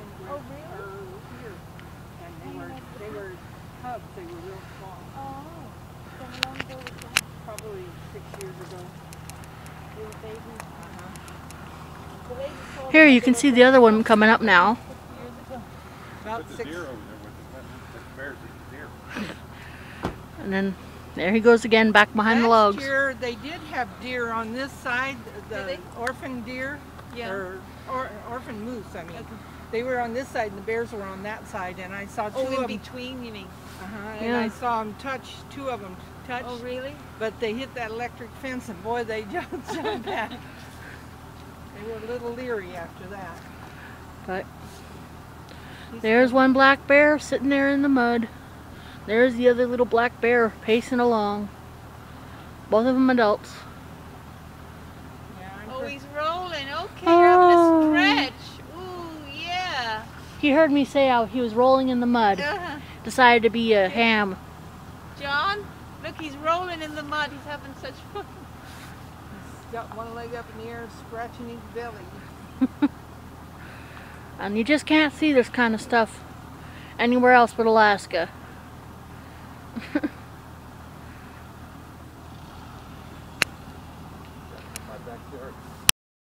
orphan Oh, really? are here. And they were, they were cubs, they were real small, Oh, so how long ago was that? probably six years ago. They were babies. Uh-huh. The lady told Here you can see the other one coming up now. six years ago. About six, deer over there with the, the bears eat the deer. And then there he goes again back behind the Last logs. year, they did have deer on this side, the orphan deer, Yeah. or, or orphan moose, I mean. They were on this side and the bears were on that side, and I saw two Oh, in of them. between, you mean? Uh-huh, and Yeah. I saw them touch, two of them touch, Oh, really? but they hit that electric fence, and boy, they jumped so back. They were a little leery after that. But there's one black bear sitting there in the mud. There's the other little black bear pacing along. Both of them adults. Yeah, I'm Oh, pre- he's. Okay, you're having Oh. a stretch. Ooh, yeah. He heard me say how he was rolling in the mud. Uh-huh. Decided to be a ham. John, look, he's rolling in the mud. He's having such fun. he's got one leg up in the air, scratching his belly. And you just can't see this kind of stuff anywhere else but Alaska. My backyard.